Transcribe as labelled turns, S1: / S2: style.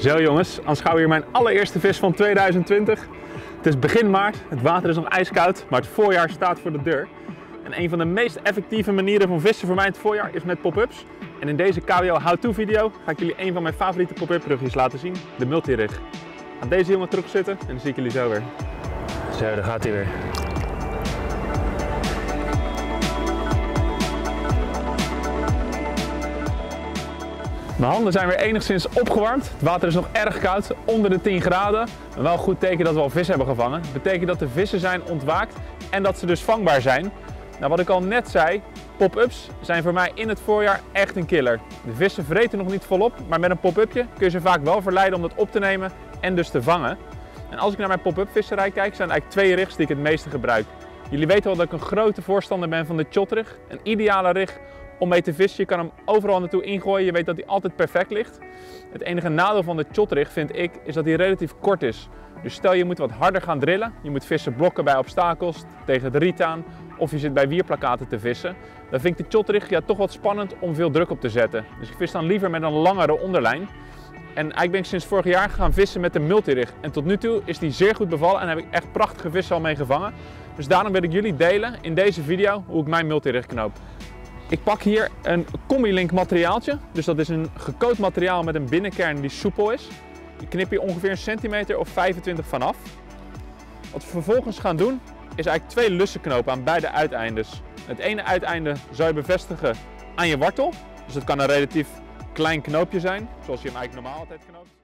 S1: Zo jongens, aanschouw hier mijn allereerste vis van 2020. Het is begin maart, het water is nog ijskoud, maar het voorjaar staat voor de deur. En een van de meest effectieve manieren van vissen voor mij in het voorjaar is met pop-ups. En in deze KWO how-to video ga ik jullie een van mijn favoriete pop-up rugjes laten zien, de multirig. Aan deze jongen terug zitten en dan zie ik jullie zo weer.
S2: Zo, daar gaat hij weer.
S1: Mijn handen zijn weer enigszins opgewarmd. Het water is nog erg koud, onder de 10 graden. Maar wel een goed teken dat we al vis hebben gevangen. Dat betekent dat de vissen zijn ontwaakt en dat ze dus vangbaar zijn. Nou, wat ik al net zei, pop-ups zijn voor mij in het voorjaar echt een killer. De vissen vreten nog niet volop, maar met een pop-upje kun je ze vaak wel verleiden om dat op te nemen en dus te vangen. En als ik naar mijn pop-up visserij kijk, zijn eigenlijk twee rigs die ik het meeste gebruik. Jullie weten wel dat ik een grote voorstander ben van de chotrig. Een ideale rig om mee te vissen. Je kan hem overal naartoe ingooien. Je weet dat hij altijd perfect ligt. Het enige nadeel van de chotrig vind ik is dat hij relatief kort is. Dus stel je moet wat harder gaan drillen. Je moet vissen blokken bij obstakels, tegen de riet aan. Of je zit bij wierplakaten te vissen. Dan vind ik de chotrig ja, toch wat spannend om veel druk op te zetten. Dus ik vis dan liever met een langere onderlijn. En eigenlijk ben ik sinds vorig jaar gaan vissen met de multirig. En tot nu toe is die zeer goed bevallen en heb ik echt prachtige vissen al mee gevangen. Dus daarom wil ik jullie delen in deze video hoe ik mijn multirig knoop. Ik pak hier een Combi-Link materiaaltje. Dus dat is een gecoat materiaal met een binnenkern die soepel is. Ik knip hier ongeveer een centimeter of 25 vanaf. Wat we vervolgens gaan doen is eigenlijk twee lussen knopen aan beide uiteindes. Het ene uiteinde zou je bevestigen aan je wortel. Dus het kan een relatief klein knoopje zijn, zoals je hem eigenlijk normaal altijd knoopt.